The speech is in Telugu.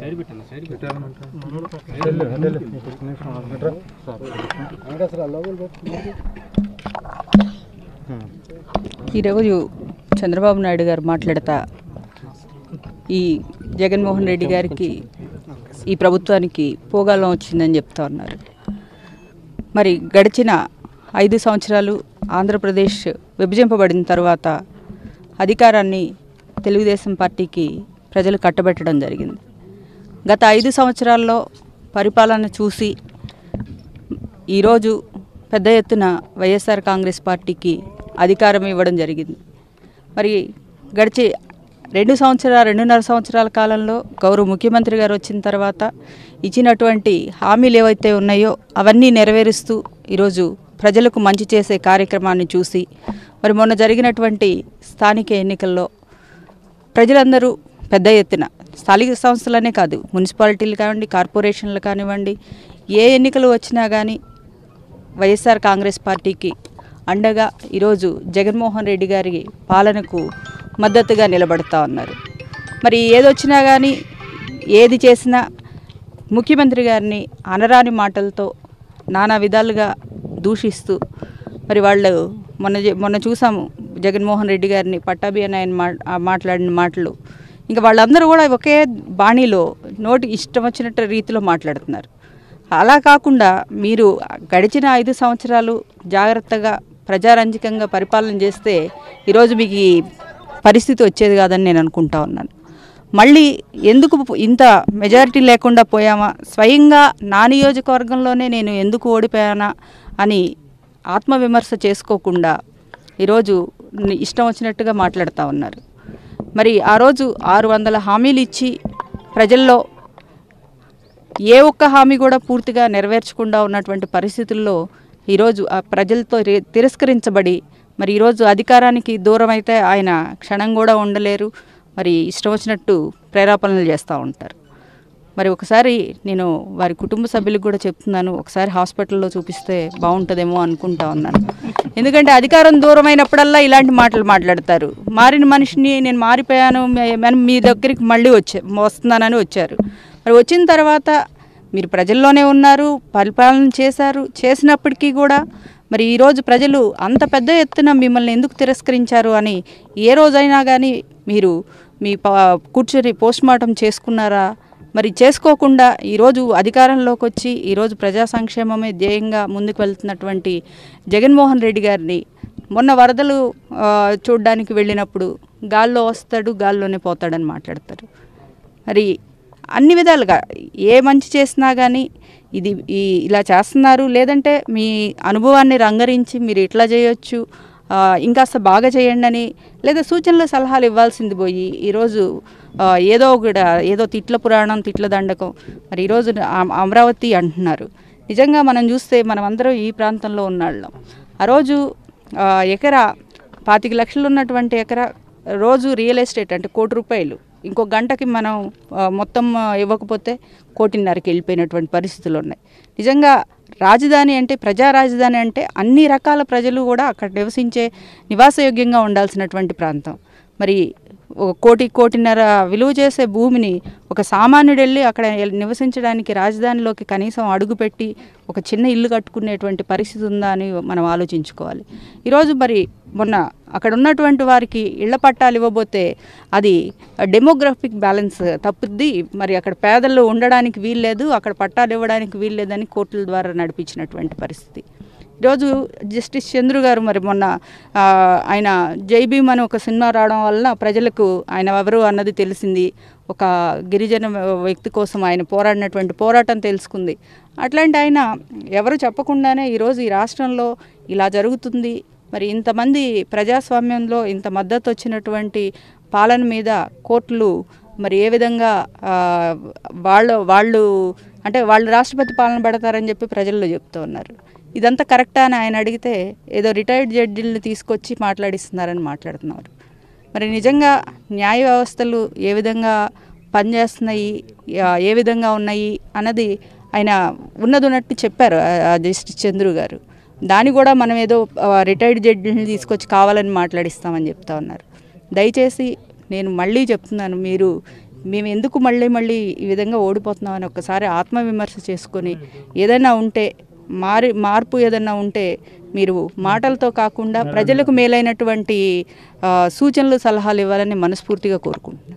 సైడ్ పెట్టండి సైడ్ ఈరోజు చంద్రబాబు నాయుడు గారు మాట్లాడతా ఈ జగన్మోహన్ రెడ్డి గారికి ఈ ప్రభుత్వానికి పోగాలం వచ్చిందని చెప్తా ఉన్నారు. మరి గడిచిన ఐదు సంవత్సరాలు ఆంధ్రప్రదేశ్ విభజింపబడిన తర్వాత అధికారాన్ని తెలుగుదేశం పార్టీకి ప్రజలు కట్టబెట్టడం జరిగింది. గత ఐదు సంవత్సరాల్లో పరిపాలన చూసి ఈరోజు పెద్ద ఎత్తున వైఎస్ఆర్ కాంగ్రెస్ పార్టీకి అధికారం ఇవ్వడం జరిగింది. మరి గడిచి రెండు సంవత్సరాల రెండున్నర సంవత్సరాల కాలంలో గౌరవ ముఖ్యమంత్రి గారు వచ్చిన తర్వాత ఇచ్చినటువంటి హామీలు ఏవైతే ఉన్నాయో అవన్నీ నెరవేరుస్తూ ఈరోజు ప్రజలకు మంచి చేసే కార్యక్రమాన్ని చూసి మరి మొన్న జరిగినటువంటి స్థానిక ఎన్నికల్లో ప్రజలందరూ పెద్ద ఎత్తున స్థానిక సంస్థలనే కాదు మున్సిపాలిటీలు కానివ్వండి కార్పొరేషన్లు కానివ్వండి ఏ ఎన్నికలు వచ్చినా కానీ వైఎస్ఆర్ కాంగ్రెస్ పార్టీకి అండగా ఈరోజు జగన్మోహన్ రెడ్డి గారి పాలనకు మద్దతుగా నిలబడతా ఉన్నారు. మరి ఏదొచ్చినా కానీ ఏది చేసినా ముఖ్యమంత్రి గారిని అనరాని మాటలతో నానా విధాలుగా దూషిస్తూ మరి వాళ్ళు మొన్న మొన్న చూసాము జగన్మోహన్ రెడ్డి గారిని పట్టాభి అని ఆయన మా మాట్లాడిన మాటలు. ఇంకా వాళ్ళందరూ కూడా ఒకే బాణీలో నోటి ఇష్టం వచ్చినట్టు రీతిలో మాట్లాడుతున్నారు. అలా కాకుండా మీరు గడిచిన ఐదు సంవత్సరాలు జాగ్రత్తగా ప్రజారంజకంగా పరిపాలన చేస్తే ఈరోజు మీకు ఈ పరిస్థితి వచ్చేది కాదని నేను అనుకుంటా ఉన్నాను. మళ్ళీ ఎందుకు ఇంత మెజారిటీ లేకుండా పోయామా? స్వయంగా నా నియోజకవర్గంలోనే నేను ఎందుకు ఓడిపోయానా అని ఆత్మవిమర్శ చేసుకోకుండా ఈరోజు ఇష్టం వచ్చినట్టుగా మాట్లాడుతూ ఉన్నారు. మరి ఆ రోజు ఆరు వందల హామీలు ఇచ్చి ప్రజల్లో ఏ ఒక్క హామీ కూడా పూర్తిగా నెరవేర్చకుండా ఉన్నటువంటి పరిస్థితుల్లో ఈరోజు ఆ ప్రజలతో తిరస్కరించబడి మరి ఈరోజు అధికారానికి దూరం అయితే ఆయన క్షణం కూడా ఉండలేరు. మరి ఇష్టం వచ్చినట్టు ప్రేరేపణలు చేస్తూ ఉంటారు. మరి ఒకసారి నేను వారి కుటుంబ సభ్యులకు కూడా చెప్తున్నాను ఒకసారి హాస్పిటల్లో చూపిస్తే బాగుంటుందేమో అనుకుంటా ఉన్నాను. ఎందుకంటే అధికారం దూరమైనప్పుడల్లా ఇలాంటి మాటలు మాట్లాడతారు. మారిన మనిషిని నేను మారిపోయాను మీ దగ్గరికి మళ్ళీ వచ్చే వస్తున్నానని వచ్చారు. మరి వచ్చిన తర్వాత మీరు ప్రజల్లోనే ఉన్నారు పరిపాలన చేశారు చేసినప్పటికీ కూడా మరి ఈరోజు ప్రజలు అంత పెద్ద ఎత్తున మిమ్మల్ని ఎందుకు తిరస్కరించారు అని ఏ రోజైనా కానీ మీరు మీ ప కూర్చొని పోస్ట్మార్టం చేసుకున్నారా? మరి చేసుకోకుండా ఈరోజు అధికారంలోకి వచ్చి ఈరోజు ప్రజా సంక్షేమమే ధ్యేయంగా ముందుకు వెళ్తున్నటువంటి జగన్మోహన్ రెడ్డి గారిని మొన్న వరదలు చూడడానికి వెళ్ళినప్పుడు గాల్లో వస్తాడు గాల్లోనే పోతాడని మాట్లాడతారు. మరి అన్ని విధాలుగా ఏ మంచి చేసినా కానీ ఇది ఇలా చేస్తున్నారు. లేదంటే మీ అనుభవాన్ని రంగరించి మీరు ఇట్లా చేయొచ్చు ఇంకాస్త బాగా చేయండి అని లేదా సూచనలు సలహాలు ఇవ్వాల్సింది పోయి ఈరోజు ఏదో ఒకటి ఏదో తిట్ల పురాణం తిట్ల దండకం మరి ఈరోజు అమ- అమరావతి అంటున్నారు. నిజంగా మనం చూస్తే మనమందరం ఈ ప్రాంతంలో ఉన్నాళ్ళం. ఆ రోజు ఎకరా పాతిక లక్షలు ఉన్నటువంటి ఎకరా రోజు రియల్ ఎస్టేట్ అంటే కోటి రూపాయలు. ఇంకో గంటకి మనం మొత్తం ఇవ్వకపోతే కోటిన్నరకి వెళ్ళిపోయినటువంటి పరిస్థితులు ఉన్నాయి. నిజంగా రాజధాని అంటే ప్రజా రాజధాని అంటే అన్ని రకాల ప్రజలు కూడా అక్కడ నివసించే నివాసయోగ్యంగా ఉండాల్సినటువంటి ప్రాంతం. మరి ఒక కోటి కోటిన్నర విలువ చేసే భూమిని ఒక సామాన్యుడు వెళ్ళి అక్కడ నివసించడానికి రాజధానిలోకి కనీసం అడుగుపెట్టి ఒక చిన్న ఇల్లు కట్టుకునేటువంటి పరిస్థితి ఉందా అని మనం ఆలోచించుకోవాలి. ఈరోజు మరి మొన్న అక్కడ ఉన్నటువంటి వారికి ఇళ్ళ పట్టాలు ఇవ్వబోతే అది డెమోగ్రఫిక్ బ్యాలెన్స్ తప్పుద్ది. మరి అక్కడ పేదల్లో ఉండడానికి వీల్లేదు అక్కడ పట్టాలు ఇవ్వడానికి వీల్లేదని కోర్టుల ద్వారా నడిపించినటువంటి పరిస్థితి. ఈరోజు జస్టిస్ చంద్రు గారు మరి మొన్న ఆయన జై అని ఒక సినిమా రావడం వలన ప్రజలకు ఆయన ఎవరు అన్నది తెలిసింది. ఒక గిరిజన వ్యక్తి కోసం ఆయన పోరాడినటువంటి పోరాటం తెలుసుకుంది. అట్లాంటి ఆయన ఎవరు చెప్పకుండానే ఈరోజు ఈ రాష్ట్రంలో ఇలా జరుగుతుంది. మరి ఇంతమంది ప్రజాస్వామ్యంలో ఇంత మద్దతు వచ్చినటువంటి పాలన మీద కోర్టులు మరి ఏ విధంగా వాళ్ళు వాళ్ళు అంటే వాళ్ళు రాష్ట్రపతి పాలన పెడతారని చెప్పి ప్రజల్లో చెప్తూ ఉన్నారు. ఇదంతా కరెక్టా అని ఆయన అడిగితే ఏదో రిటైర్డ్ జడ్జిల్ని తీసుకొచ్చి మాట్లాడిస్తున్నారని మాట్లాడుతున్నారు. మరి నిజంగా న్యాయ వ్యవస్థలు ఏ విధంగా పనిచేస్తున్నాయి ఏ విధంగా ఉన్నాయి అన్నది ఆయన ఉన్నది ఉన్నట్టు చెప్పారు జస్టిస్ చంద్రు గారు. దాన్ని కూడా మనం ఏదో రిటైర్డ్ జడ్జిని తీసుకొచ్చి కావాలని మాట్లాడిస్తామని చెప్తా ఉన్నారు. దయచేసి నేను మళ్ళీ చెప్తున్నాను మీరు మేము ఎందుకు మళ్ళీ మళ్ళీ ఈ విధంగా ఓడిపోతున్నాం అని ఒక్కసారి ఆత్మవిమర్శ చేసుకొని ఏదైనా ఉంటే మారి మార్పు ఏదన్నా ఉంటే మీరు మాటలతో కాకుండా ప్రజలకు మేలైనటువంటి సూచనలు సలహాలు ఇవ్వాలని మనస్ఫూర్తిగా కోరుకుంటున్నాను.